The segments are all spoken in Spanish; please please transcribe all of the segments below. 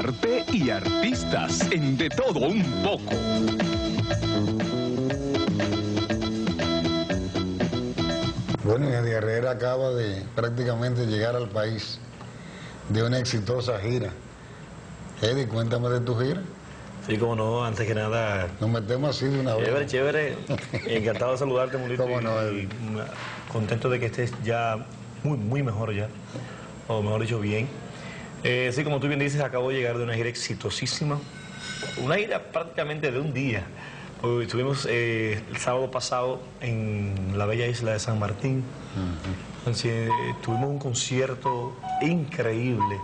arte y artistas en De Todo Un Poco. Bueno, Eddie Herrera acaba de prácticamente llegar al país de una exitosa gira. Eddie, cuéntame de tu gira. Sí, como no, antes que nada, Nos metemos así de una vez. chévere, chévere. Encantado de saludarte, Mulito. Cómo no, contento de que estés ya muy, muy mejor ya. O mejor dicho, bien. Eh, sí, como tú bien dices, acabo de llegar de una gira exitosísima. Una gira prácticamente de un día. Hoy Estuvimos eh, el sábado pasado en la bella isla de San Martín. Entonces, eh, tuvimos un concierto increíble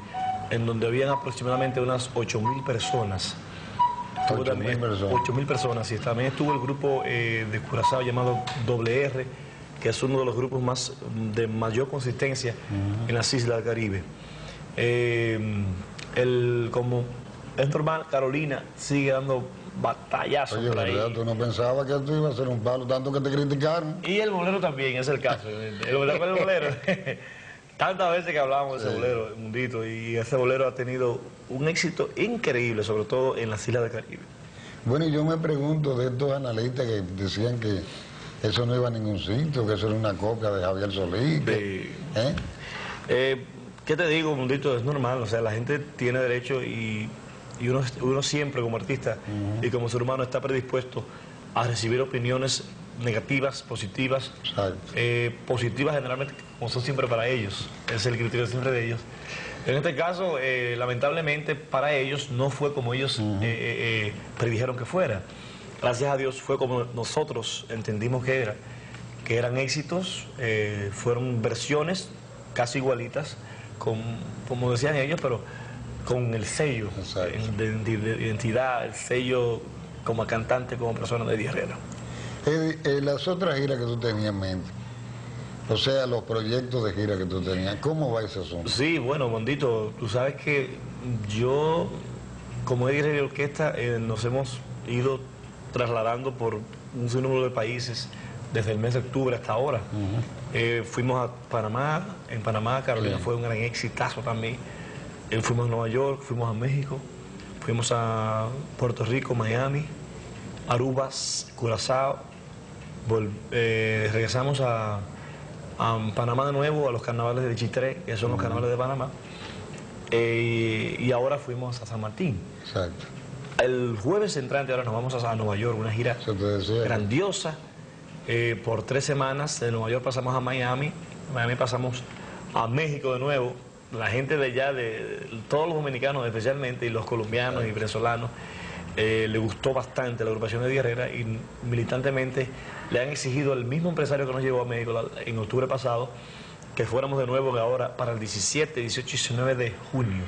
en donde habían aproximadamente unas 8.000 personas. Estuvo 8.000 también- personas. 8.000 personas. Y también estuvo el grupo eh, de Curazao llamado WR, que es uno de los grupos más de mayor consistencia en las islas del Caribe. Eh, el, como es normal, Carolina sigue dando batallazos Oye, por ahí. ¿verdad? Tú no pensabas que esto iba a ser un palo, tanto que te criticaron. Y el bolero también, es el caso. El, el- el bolero. Tantas veces que hablábamos de ese bolero, Mundito, y ese bolero ha tenido un éxito increíble, sobre todo en las Islas del Caribe. Bueno, y yo me pregunto de estos analistas que decían que eso no iba a ningún sitio, que eso era una copia de Javier Solís. De- ¿eh? Eh, ¿Qué te digo, Mundito? Es normal, o sea, la gente tiene derecho y, y uno, uno siempre como artista y como ser humano está predispuesto a recibir opiniones negativas, positivas, eh, positivas generalmente como son siempre para ellos, es el criterio siempre de ellos. En este caso, eh, lamentablemente para ellos no fue como ellos eh, predijeron que fuera. Gracias a Dios fue como nosotros entendimos que era, que eran éxitos, fueron versiones casi igualitas, con, como decían ellos, pero con el sello de, de- de identidad, el sello como cantante, como persona de Eddie Herrera. Eh, las otras giras que tú tenías en mente, o sea, los proyectos de gira que tú tenías, ¿cómo va ese asunto? Sí, bueno, Bondito, tú sabes que yo, como Eddie Herrera y Orquesta, eh, nos hemos ido trasladando por un sinnúmero de países desde el mes de octubre hasta ahora. Eh, fuimos a Panamá, en Panamá Carolina Sí. fue un gran exitazo también. Eh, fuimos a Nueva York, fuimos a México, fuimos a Puerto Rico, Miami, Arubas, Curazao, eh, regresamos a, a Panamá de nuevo, a los carnavales de Chitré, que son los carnavales de Panamá, Eh, y ahora fuimos a San Martín. Exacto. El jueves entrante ahora nos vamos a, a Nueva York, una gira grandiosa. Eh, por tres semanas de Nueva York pasamos a Miami, de Miami pasamos a México de nuevo. La gente de allá, de, todos los dominicanos especialmente, y los colombianos y venezolanos, eh, le gustó bastante la agrupación de Eddie Herrera y militantemente le han exigido al mismo empresario que nos llevó a México la- en octubre pasado que fuéramos de nuevo ahora para el 17, 18 y 19 de junio.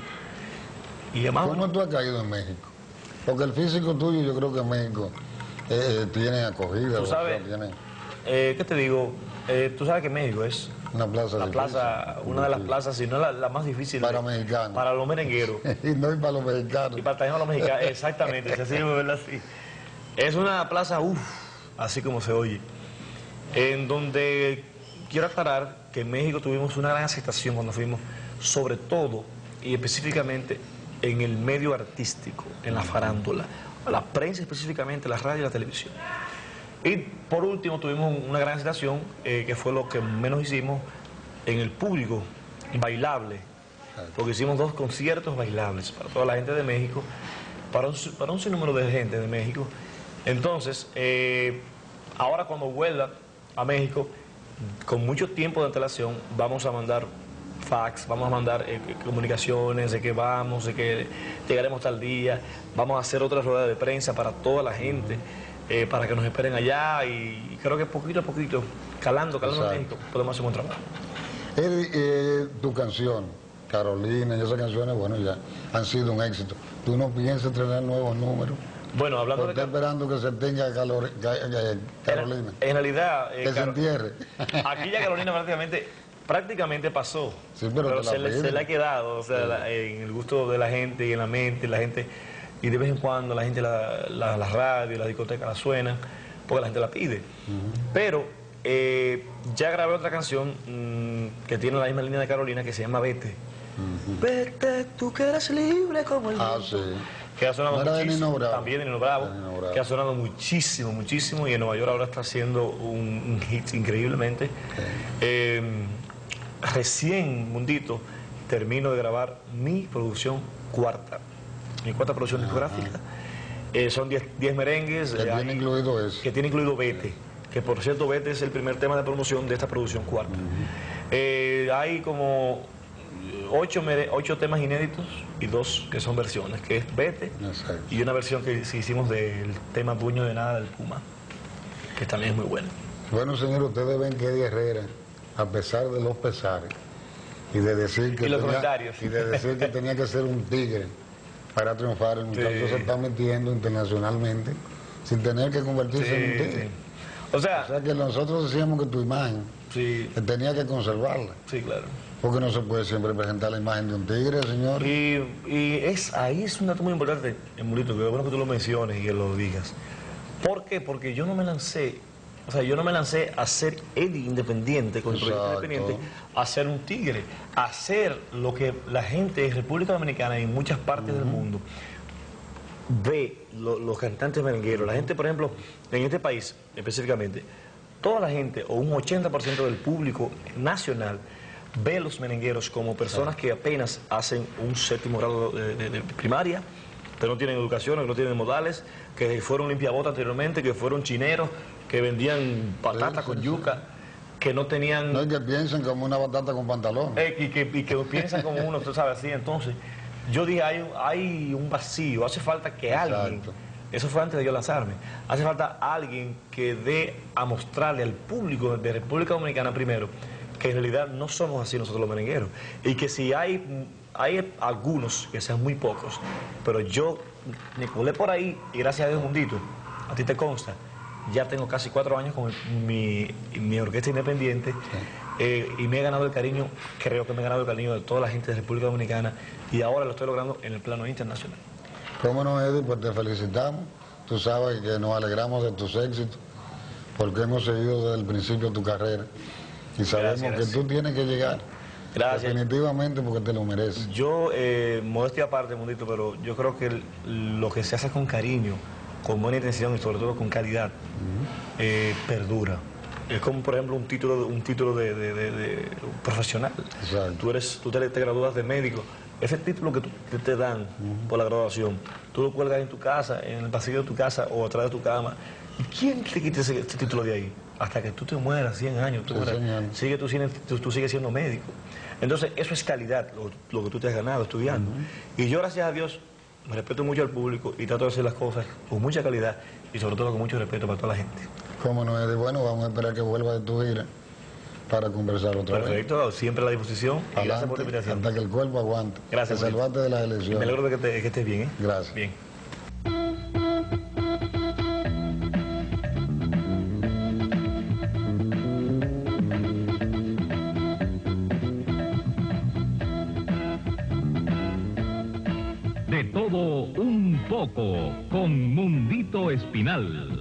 Y además, ¿Cómo tú has caído en México? Porque el físico tuyo yo creo que en México eh, tiene acogida. Tú sabes- tiene eh, ¿qué te digo? Eh, tú sabes que México es una plaza la difícil. plaza, una de las plazas, si no la, la más difícil Para de- mexicanos. para los merengueros y no y para los mexicanos. y para también los mexicanos, exactamente, si así debe verla así. Es una plaza, uff, así como se oye, en donde quiero aclarar que en México tuvimos una gran aceptación cuando fuimos, sobre todo y específicamente en el medio artístico, en la farándula, la prensa específicamente, la radio y la televisión. Y por último tuvimos una gran aceptación, eh, que fue lo que menos hicimos en el público, bailable, porque hicimos dos conciertos bailables para toda la gente de México, para un, para un sinnúmero de gente de México. Entonces, eh, ahora cuando vuelva a México, con mucho tiempo de antelación, vamos a mandar fax, vamos a mandar eh, comunicaciones de que vamos, de que llegaremos tal día, vamos a hacer otra rueda de prensa para toda la gente, eh, para que nos esperen allá y creo que poquito a poquito, calando, calando. México, podemos hacer un trabajo. Eh, tu canción, Carolina, y esas canciones, bueno, ya han sido un éxito. ¿Tú no piensas traer nuevos números? Bueno, hablando ¿O de... estás esperando que se tenga calor- ca- eh, Carolina? En realidad, eh, Que se entierre. aquí ya Carolina prácticamente, prácticamente pasó. Sí, pero la se, le, piden. se le ha quedado, o sea, la- en el gusto de la gente y en la mente, la gente, y de vez en cuando la gente, la, la, la radio, la discoteca la suena, porque la gente la pide. Pero eh, ya grabé otra canción mm, que tiene la misma línea de Carolina que se llama Vete. Vete, tú que eres libre como el Ah, viento. sí. Que ha sonado ¿No era de muchísimo. Bravo? También de Nino Bravo, De Nino Bravo. Que ha sonado muchísimo, muchísimo. Y en Nueva York ahora está haciendo un, un hit increíblemente. Eh, recién, Mundito, termino de grabar mi producción cuarta. Mi cuarta producción discográfica. Eh, son 10 10 merengues. Que eh, tiene hay- incluido eso. que tiene incluido Vete, que por cierto Vete es el primer tema de promoción de esta producción cuarta. Eh, hay como ocho, ocho temas inéditos y dos que son versiones, que es Vete Exacto. y una versión que hicimos del tema Puño de Nada del Puma, que también es muy bueno. Bueno, señor, ustedes ven que Eddie Herrera, a pesar de los pesares, y de decir que, Y los tenía, comentarios. y de decir que tenía que ser un tigre para triunfar, el muchacho Sí. se está metiendo internacionalmente sin tener que convertirse en un tigre. sí. O O sea, sea que nosotros decíamos que tu imagen, sí, que tenía que conservarla, sí, claro. porque no se puede siempre presentar la imagen de un tigre, señor. Y, y es, ahí es un dato muy importante, Emulito, que es bueno que tú lo menciones y que lo digas. ¿Por qué? Porque yo no me lancé, o sea, yo no me lancé a ser Eddie independiente, con el proyecto independiente, a ser un tigre, a hacer lo que la gente en República Dominicana y en muchas partes del mundo ve lo- los cantantes merengueros. La gente, por ejemplo, en este país específicamente, toda la gente o un 80% del público nacional ve los merengueros como personas que apenas hacen un séptimo grado de, de- de primaria, que no tienen educación, que no tienen modales, que fueron limpiabotas anteriormente, que fueron chineros, que vendían patatas Sí, con sí, yuca, que no tenían... No es que piensen como una batata con pantalones. Eh, y, que, y que piensan como uno, tú sabes, así. Entonces, yo dije, hay, un- hay un vacío, hace falta que alguien, eso fue antes de yo lanzarme, hace falta alguien que dé a mostrarle al público de República Dominicana primero que en realidad no somos así nosotros los merengueros. Y que si hay, hay algunos, que sean muy pocos, pero yo me colé por ahí y gracias a Dios, Mundito, a ti te consta, ya tengo casi cuatro años con mi, mi orquesta independiente eh, y me he ganado el cariño, creo que me he ganado el cariño de toda la gente de República Dominicana y ahora lo estoy logrando en el plano internacional. ¿Cómo no, Eddie? Pues te felicitamos. Tú sabes que nos alegramos de tus éxitos, porque hemos seguido desde el principio tu carrera. Y sabemos Gracias, gracias. que tú tienes que llegar. Gracias. Definitivamente porque te lo mereces. Yo, eh, modestia aparte, Mundito, pero yo creo que lo que se hace con cariño, con buena intención y sobre todo con calidad, eh, perdura. Es como, por ejemplo, un título, un título de, de- de- de profesional. Exacto. Tú, eres, tú te, te gradúas de médico. Ese título que tú- que te dan por la graduación, tú lo cuelgas en tu casa, en el pasillo de tu casa o atrás de tu cama. ¿Y quién te quita ese, ese título de ahí? Hasta que tú te mueras, 100 años, tú, mueras, sigue, tú, tú- tú sigues siendo médico. Entonces, eso es calidad, lo, lo que tú te has ganado estudiando. Y yo, gracias a Dios, respeto mucho al público y trato de hacer las cosas con mucha calidad y sobre todo con mucho respeto para toda la gente. ¿Cómo no, Eddie? Bueno, vamos a esperar que vuelva de tu gira para conversar otra vez. Perfecto, siempre a la disposición y gracias por la Adelante, invitación. hasta que el cuerpo aguante. Gracias, Te salvaste de las Y me elecciones. alegro de que, te- que estés bien, ¿eh? Gracias. Bien. Todo un poco con Mundito Espinal.